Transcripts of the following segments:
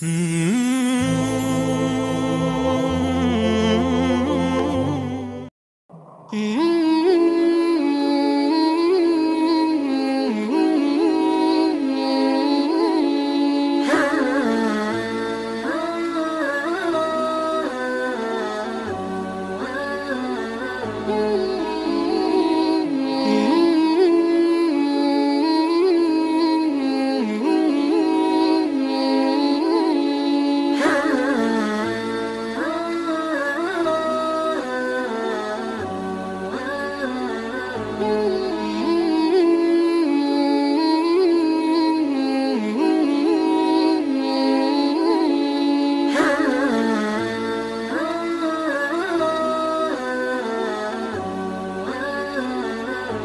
Mm-hmm.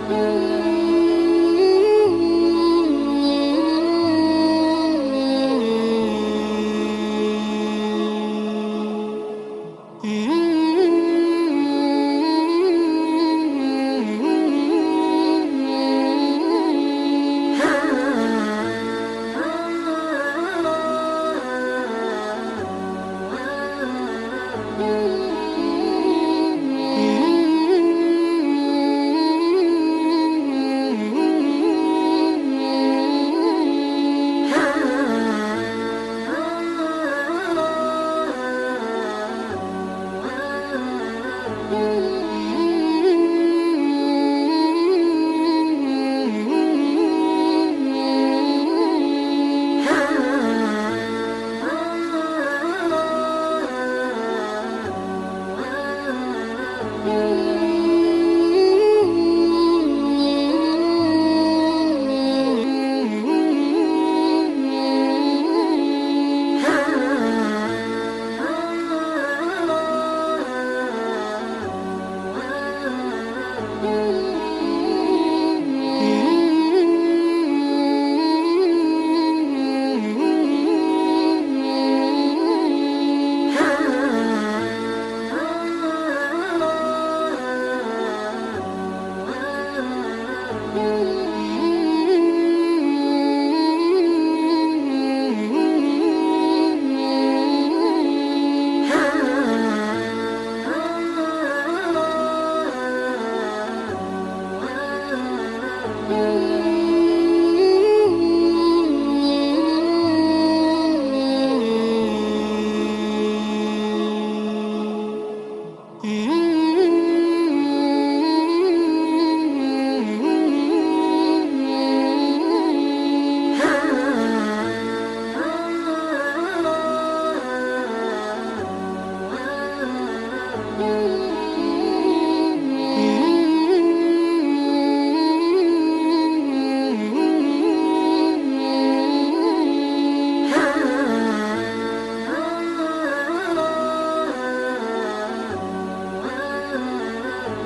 Mm-hmm.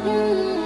you.